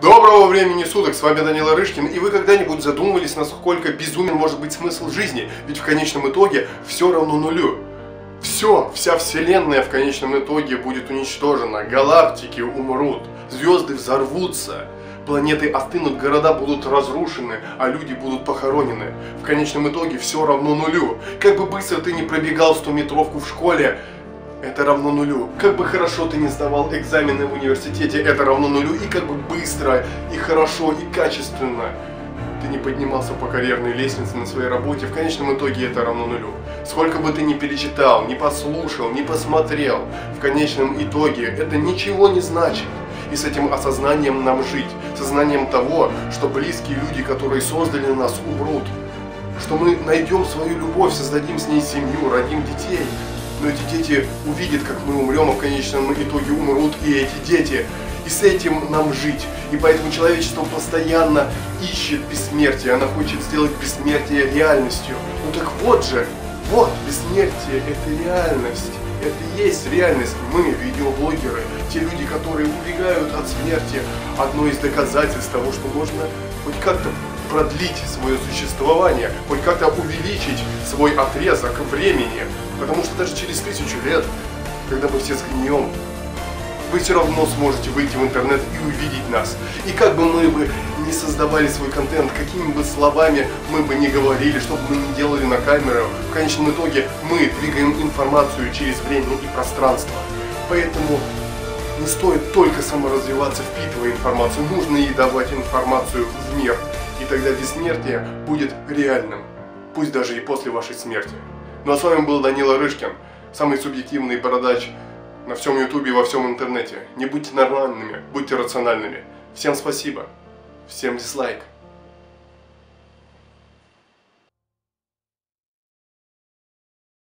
Доброго времени суток, с вами Данила Рышкин, и вы когда-нибудь задумывались, насколько безумен может быть смысл жизни? Ведь в конечном итоге все равно нулю. Все, вся вселенная в конечном итоге будет уничтожена, галактики умрут, звезды взорвутся, планеты остынут, города будут разрушены, а люди будут похоронены. В конечном итоге все равно нулю. Как бы быстро ты не пробегал 100 метровку в школе, это равно нулю. Как бы хорошо ты не сдавал экзамены в университете, это равно нулю. И как бы быстро, и хорошо, и качественно ты не поднимался по карьерной лестнице на своей работе, в конечном итоге это равно нулю. Сколько бы ты ни перечитал, ни послушал, ни посмотрел, в конечном итоге это ничего не значит. И с этим осознанием нам жить, сознанием того, что близкие люди, которые создали нас, умрут, что мы найдем свою любовь, создадим с ней семью, родим детей, но эти дети увидят, как мы умрем, а в конечном итоге умрут и эти дети. И с этим нам жить. И поэтому человечество постоянно ищет бессмертие. Она хочет сделать бессмертие реальностью. Ну так вот же, вот, бессмертие – это реальность. Это и есть реальность. Мы, видеоблогеры, те люди, которые убегают от смерти, одно из доказательств того, что можно хоть как-то продлить свое существование, хоть как-то увеличить свой отрезок времени. Потому что даже через тысячу лет, когда мы все сгнием, вы все равно сможете выйти в интернет и увидеть нас. И как бы мы бы не создавали свой контент, какими бы словами мы бы не говорили, что бы мы не делали на камеру, в конечном итоге мы двигаем информацию через время и пространство. Поэтому не стоит только саморазвиваться, впитывая информацию, нужно и давать информацию в мир. Тогда бессмертие будет реальным, пусть даже и после вашей смерти. Ну а с вами был Данила Рышкин, самый субъективный бородач на всем ютубе и во всем интернете. Не будьте нормальными, будьте рациональными. Всем спасибо, всем дизлайк.